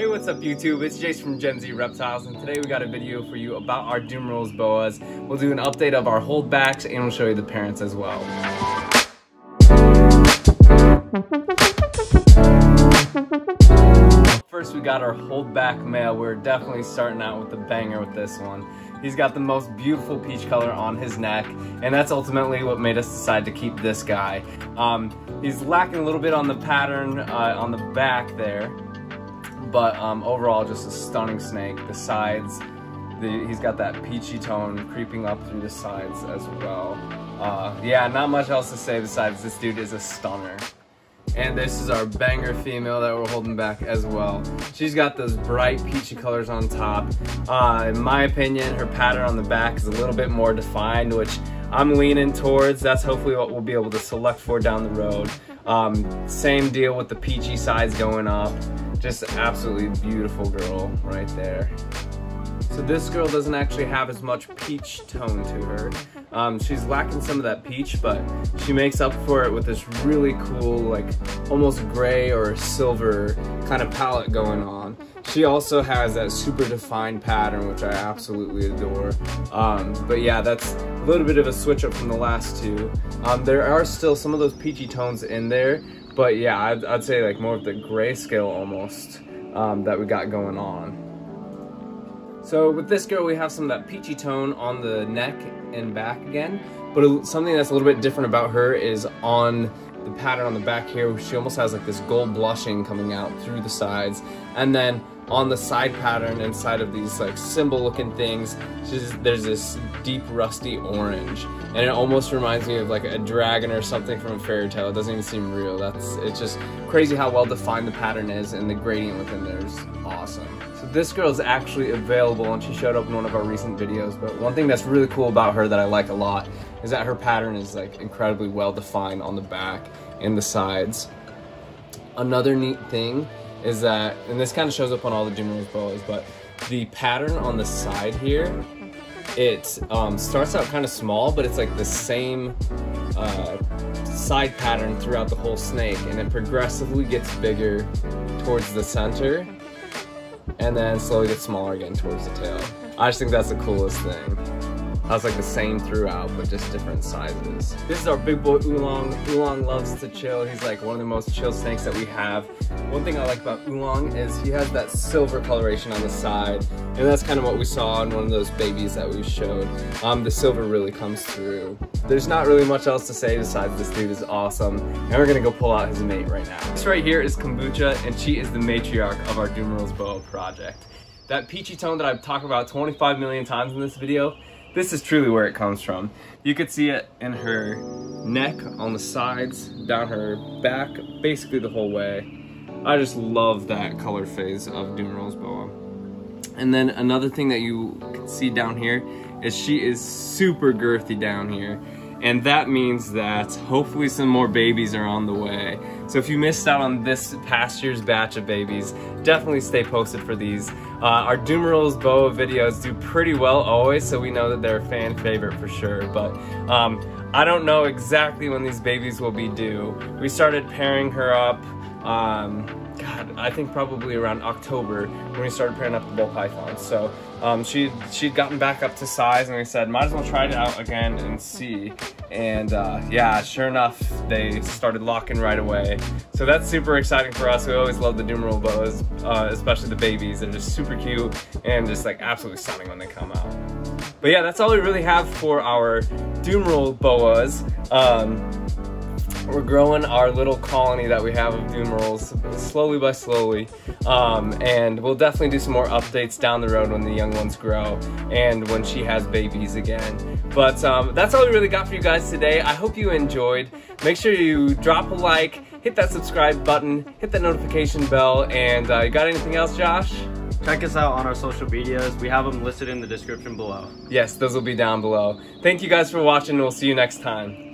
Hey, what's up YouTube? It's Jace from Gen Z Reptiles, and today we got a video for you about our Dumeril's boas. We'll do an update of our holdbacks, and we'll show you the parents as well. First, we got our holdback male. We're definitely starting out with the banger with this one. He's got the most beautiful peach color on his neck, and that's ultimately what made us decide to keep this guy. Um, he's lacking a little bit on the pattern uh, on the back there, but um, overall just a stunning snake. The sides, the, he's got that peachy tone creeping up through the sides as well. Uh, yeah, not much else to say besides this dude is a stunner. And this is our banger female that we're holding back as well. She's got those bright peachy colors on top. Uh, in my opinion, her pattern on the back is a little bit more defined, which I'm leaning towards. That's hopefully what we'll be able to select for down the road. Um, same deal with the peachy sides going up. Just absolutely beautiful girl right there. So this girl doesn't actually have as much peach tone to her. Um, she's lacking some of that peach, but she makes up for it with this really cool, like almost gray or silver kind of palette going on. She also has that super defined pattern, which I absolutely adore. Um, but yeah, that's a little bit of a switch up from the last two. Um, there are still some of those peachy tones in there, but yeah, I'd, I'd say like more of the grayscale almost um, that we got going on. So with this girl, we have some of that peachy tone on the neck and back again, but something that's a little bit different about her is on the pattern on the back here, she almost has like this gold blushing coming out through the sides, and then on the side pattern inside of these like symbol looking things there's this deep rusty orange. And it almost reminds me of like a dragon or something from a fairy tale. It doesn't even seem real. That's it's just crazy how well defined the pattern is and the gradient within there is awesome. So this girl is actually available and she showed up in one of our recent videos but one thing that's really cool about her that I like a lot is that her pattern is like incredibly well defined on the back and the sides. Another neat thing is that, and this kind of shows up on all the Dumeril's boas, but the pattern on the side here, it um, starts out kind of small, but it's like the same uh, side pattern throughout the whole snake, and it progressively gets bigger towards the center, and then slowly gets smaller again towards the tail. I just think that's the coolest thing. I was like the same throughout, but just different sizes. This is our big boy Oolong. Oolong loves to chill. He's like one of the most chill snakes that we have. One thing I like about Oolong is he has that silver coloration on the side, and that's kind of what we saw in one of those babies that we showed. Um, the silver really comes through. There's not really much else to say besides this dude is awesome, and we're gonna go pull out his mate right now. This right here is Kombucha, and she is the matriarch of our Dumeril's Boa project. That peachy tone that I've talked about 25 million times in this video, this is truly where it comes from. You could see it in her neck, on the sides, down her back, basically the whole way. I just love that color phase of Dumeril's boa. And then another thing that you can see down here is she is super girthy down here. And that means that hopefully some more babies are on the way. So if you missed out on this past year's batch of babies, definitely stay posted for these. Uh, our Dumeril's boa videos do pretty well always, so we know that they're a fan favorite for sure. But um, I don't know exactly when these babies will be due. We started pairing her up um, I think probably around October when we started pairing up the ball pythons. So um, she she'd gotten back up to size, and we said might as well try it out again and see. And uh, yeah, sure enough, they started locking right away. So that's super exciting for us. We always love the Dumeril boas, uh, especially the babies. They're just super cute and just like absolutely stunning when they come out. But yeah, that's all we really have for our Dumeril boas. Um, we're growing our little colony that we have of Dumerils slowly by slowly. Um, and we'll definitely do some more updates down the road when the young ones grow and when she has babies again. But um, that's all we really got for you guys today. I hope you enjoyed. Make sure you drop a like, hit that subscribe button, hit that notification bell, and uh, you got anything else, Josh? Check us out on our social medias. We have them listed in the description below. Yes, those will be down below. Thank you guys for watching. We'll see you next time.